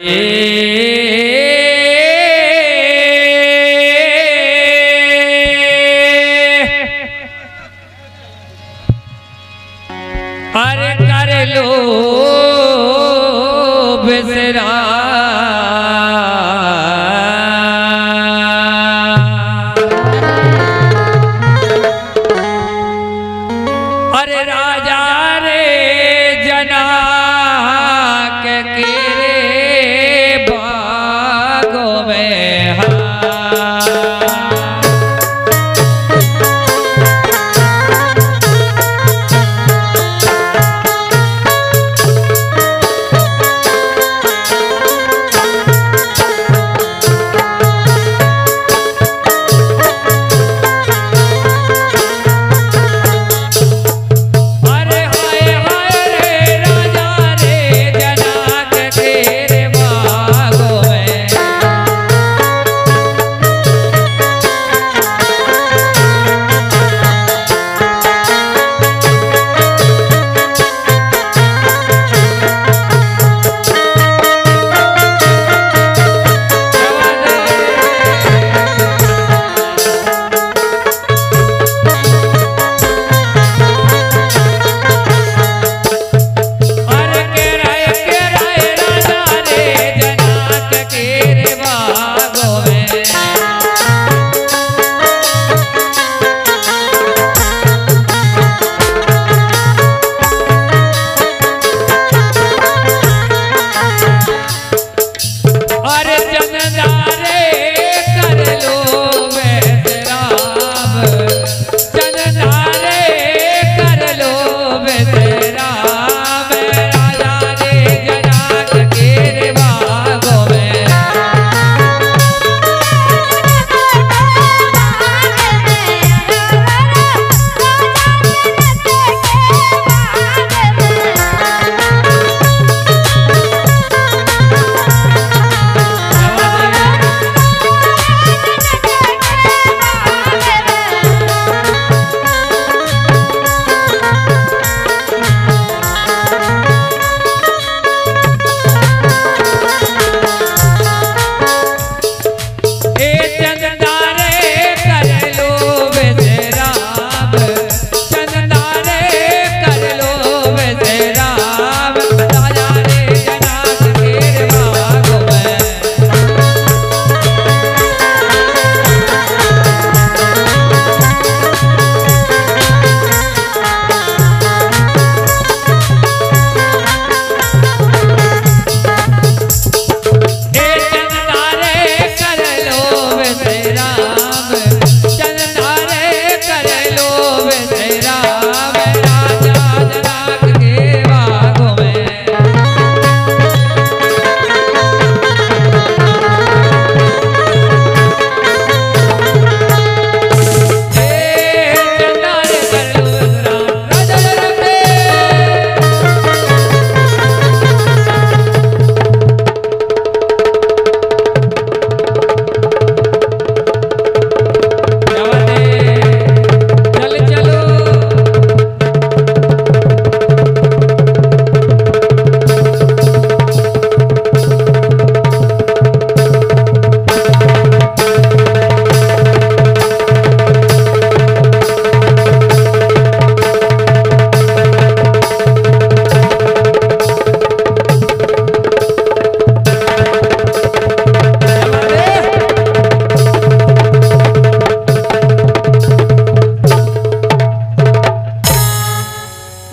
Hey.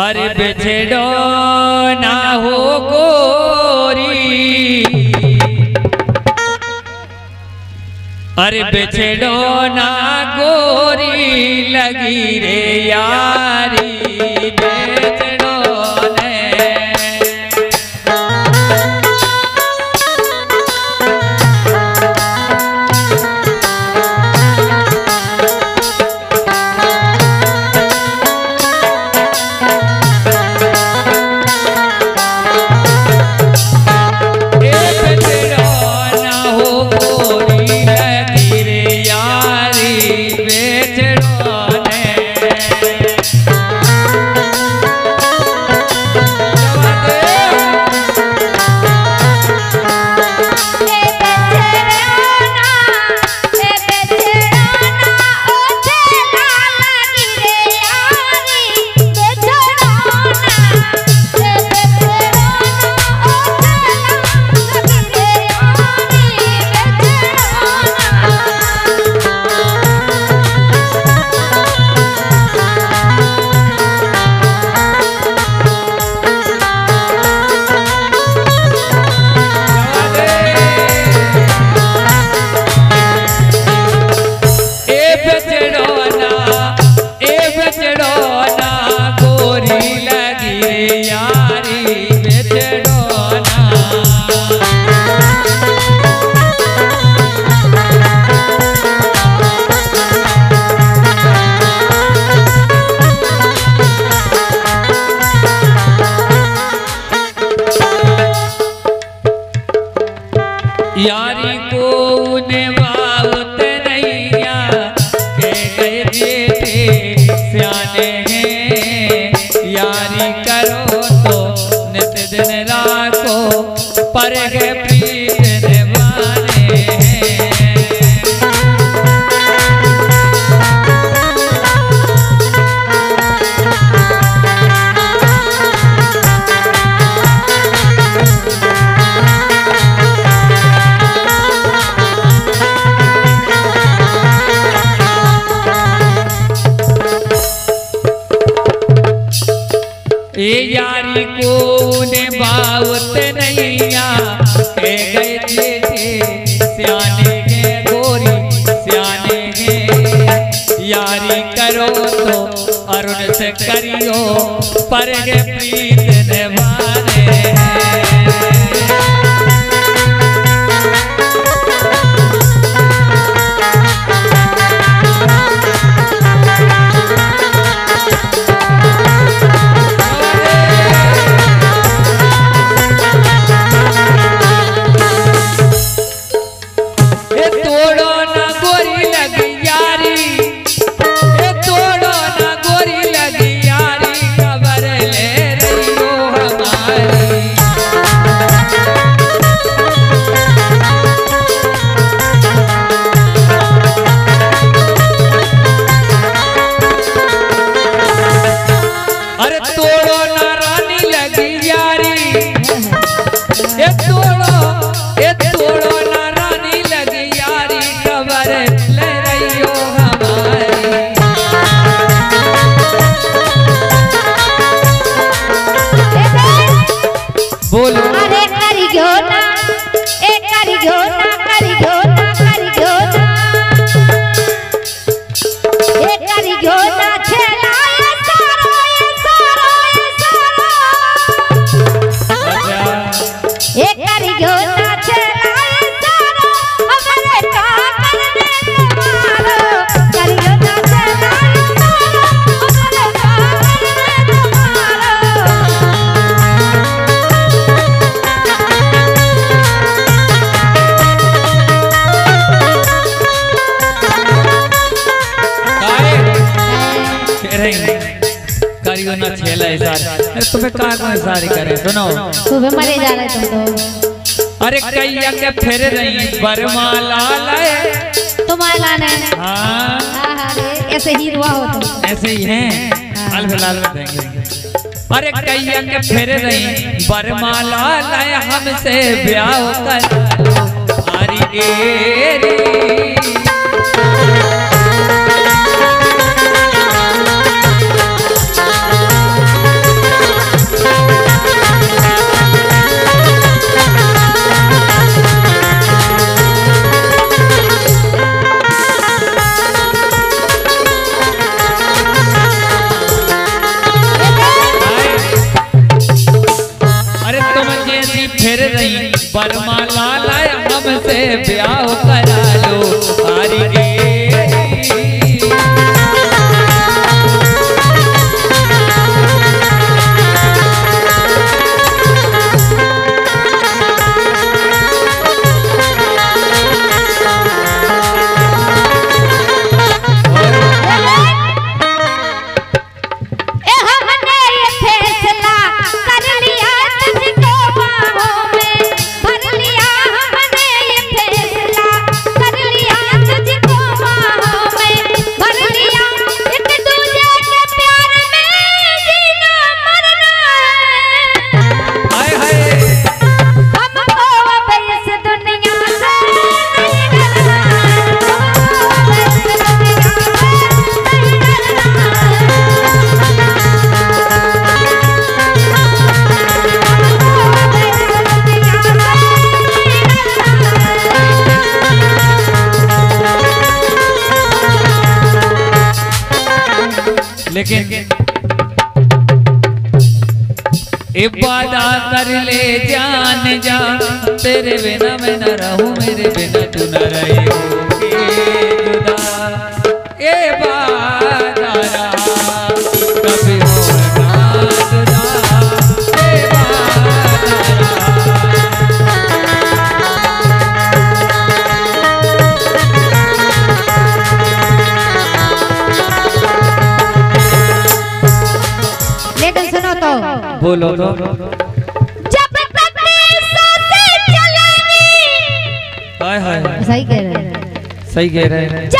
अरे बिछड़ो ना हो गोरी अरे बिछड़ो ना गोरी लगी रे यारी। को निभावत नैया के गए बेटे सियाने हैं। यारी करो तो नित पर सियाने गोरी सियाने यारी करो तो अरुण से करियो पर के बोलो। अरे करी घ्यो ना ए करी घ्यो ना। छेला अरे तुम्हें कहाँ कौन इशारे करे सुनो। सुबह मरे जा रहे तुम तो। अरे कैया के फिर रही बरमाला लाए। तुम्हारे लाने। हाँ। हाँ हाँ ऐसे ही रुआ हो तुम ऐसे ही हैं। हाल फ़िलहाल में देंगे। अरे कैया के फिर रही बरमाला लाए हमसे ब्याह कर अरे फिर रही बरमाला लेकिन इबादत कर ले जान जा, तेरे बिना मैं न रहूँ, मेरे बिना तू न रही जब सही कह रहे हैं। सही कह रहे हैं।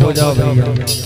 Olha, olha, olha.